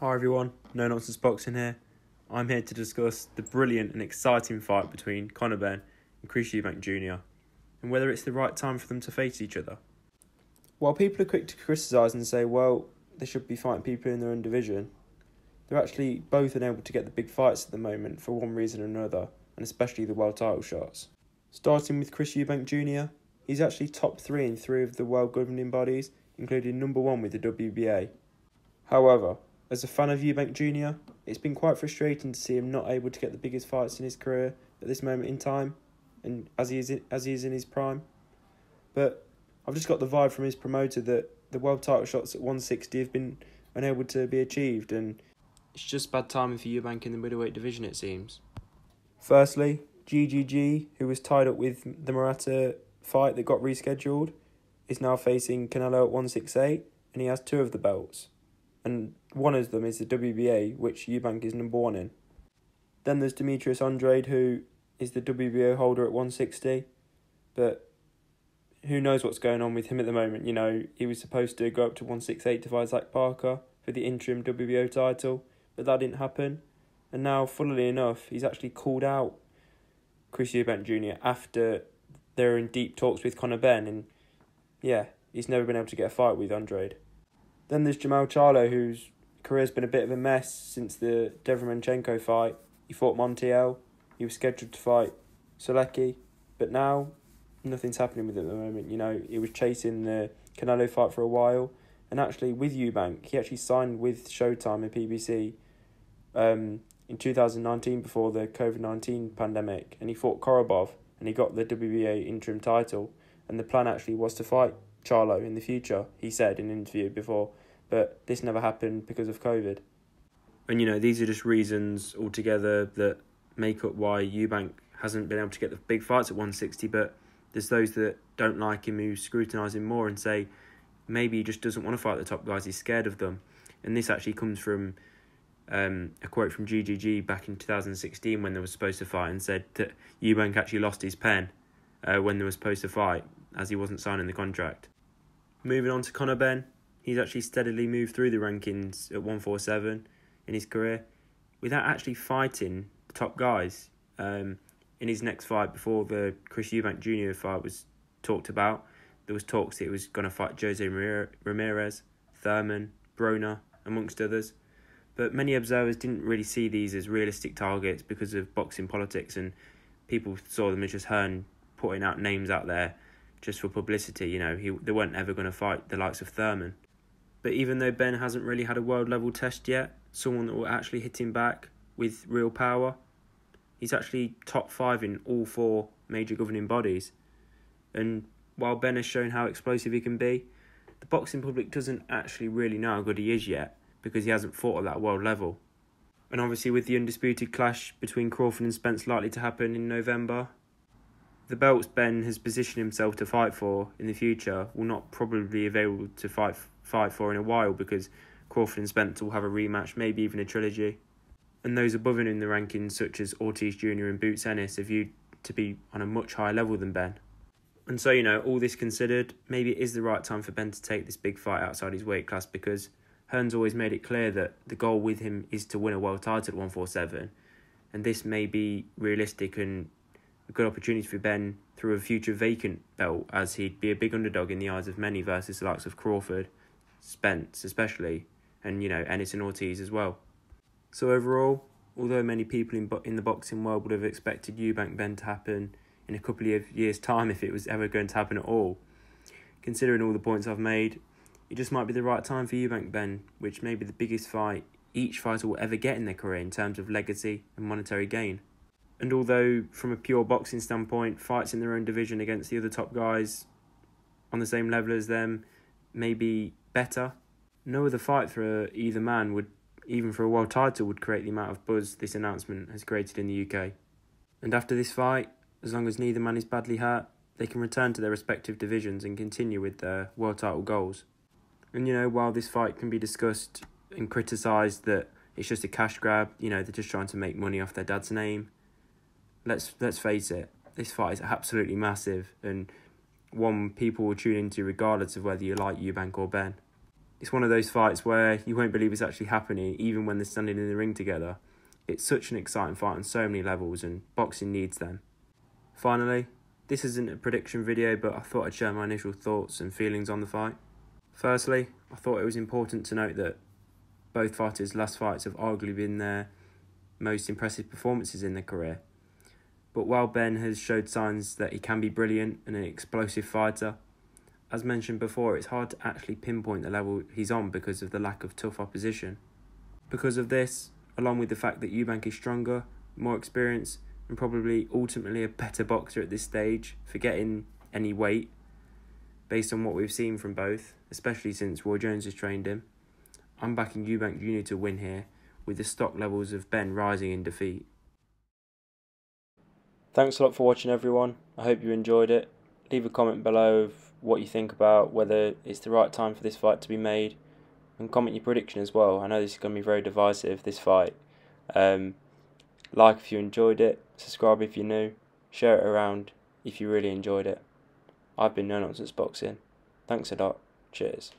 Hi everyone, No Nonsense Boxing here. I'm here to discuss the brilliant and exciting fight between Conor Benn and Chris Eubank Jr. and whether it's the right time for them to face each other. While people are quick to criticise and say, well, they should be fighting people in their own division, they're actually both unable to get the big fights at the moment for one reason or another, and especially the world title shots. Starting with Chris Eubank Jr., he's actually top three in three of the world governing bodies, including number one with the WBA. However, as a fan of Eubank Jr., it's been quite frustrating to see him not able to get the biggest fights in his career at this moment in time, and as he is in, as he is in his prime. But I've just got the vibe from his promoter that the world title shots at 160 have been unable to be achieved, and it's just bad timing for Eubank in the middleweight division, it seems. Firstly, GGG, who was tied up with the Murata fight that got rescheduled, is now facing Canelo at 168, and he has two of the belts and one of them is the WBA, which Eubank is number one in. Then there's Demetrius Andrade, who is the WBO holder at 160, but who knows what's going on with him at the moment. You know, he was supposed to go up to 168 to fight Zach Parker for the interim WBO title, but that didn't happen. And now, funnily enough, he's actually called out Chris Eubank Jr. after they're in deep talks with Conor Benn, and yeah, he's never been able to get a fight with Andrade. Then there's Jermall Charlo, whose career's been a bit of a mess since the Derevyanchenko fight. He fought Montiel. He was scheduled to fight Sulecki, but now nothing's happening with him at the moment. You know, he was chasing the Canelo fight for a while, and actually with Eubank, he actually signed with Showtime and PBC um, in 2019 before the COVID 19 pandemic, and he fought Korobov and he got the WBA interim title. And the plan actually was to fight Charlo in the future, he said in an interview before, but this never happened because of COVID. And you know, these are just reasons altogether that make up why Eubank hasn't been able to get the big fights at 160, but there's those that don't like him who scrutinise him more and say maybe he just doesn't want to fight the top guys, he's scared of them. And this actually comes from um, a quote from GGG back in 2016 when they were supposed to fight and said that Eubank actually lost his pen uh, when they were supposed to fight as he wasn't signing the contract. Moving on to Conor Benn, he's actually steadily moved through the rankings at 147 in his career without actually fighting the top guys. Um, in his next fight, before the Chris Eubank Jr. fight was talked about, there was talks that he was going to fight Jose Ramirez, Thurman, Broner, amongst others. But many observers didn't really see these as realistic targets because of boxing politics, and people saw them as just Hearn putting out names out there just for publicity. You know, he they weren't ever going to fight the likes of Thurman. But even though Benn hasn't really had a world level test yet, someone that will actually hit him back with real power, he's actually top five in all four major governing bodies. And while Benn has shown how explosive he can be, the boxing public doesn't actually really know how good he is yet because he hasn't fought at that world level. And obviously, with the undisputed clash between Crawford and Spence likely to happen in November, the belts Benn has positioned himself to fight for in the future will not probably be available to fight fight for in a while because Crawford and Spence will have a rematch, maybe even a trilogy. And those above him in the rankings, such as Ortiz Jr. and Boots Ennis, are viewed to be on a much higher level than Benn. And so, you know, all this considered, maybe it is the right time for Benn to take this big fight outside his weight class because Hearn's always made it clear that the goal with him is to win a world title at 147. And this may be realistic and a good opportunity for Benn through a future vacant belt, as he'd be a big underdog in the eyes of many versus the likes of Crawford, Spence especially, and you know Ennis Ortiz as well. So overall, although many people in in the boxing world would have expected Eubank Benn to happen in a couple of years' time if it was ever going to happen at all, considering all the points I've made, it just might be the right time for Eubank Benn, which may be the biggest fight each fighter will ever get in their career in terms of legacy and monetary gain. And although, from a pure boxing standpoint, fights in their own division against the other top guys on the same level as them may be better, no other fight for uh, either man would, even for a world title, would create the amount of buzz this announcement has created in the UK. And after this fight, as long as neither man is badly hurt, they can return to their respective divisions and continue with their world title goals. And you know, while this fight can be discussed and criticised that it's just a cash grab, you know, they're just trying to make money off their dad's name let's let's face it, this fight is absolutely massive and one people will tune into regardless of whether you like Eubank or Benn. It's one of those fights where you won't believe it's actually happening, even when they're standing in the ring together. It's such an exciting fight on so many levels, and boxing needs them. Finally, this isn't a prediction video, but I thought I'd share my initial thoughts and feelings on the fight. Firstly, I thought it was important to note that both fighters' last fights have arguably been their most impressive performances in their career. But while Benn has showed signs that he can be brilliant and an explosive fighter, as mentioned before, it's hard to actually pinpoint the level he's on because of the lack of tough opposition. Because of this, along with the fact that Eubank is stronger, more experienced, and probably ultimately a better boxer at this stage, forgetting any weight, based on what we've seen from both, especially since Roy Jones has trained him, I'm backing Eubank Jr. to win here, with the stock levels of Benn rising in defeat. Thanks a lot for watching, everyone. I hope you enjoyed it. Leave a comment below of what you think about whether it's the right time for this fight to be made, and comment your prediction as well. I know this is going to be very divisive, this fight. Um, like if you enjoyed it, subscribe if you're new, share it around if you really enjoyed it. I've been No Nonsense Boxing. Thanks a lot. Cheers.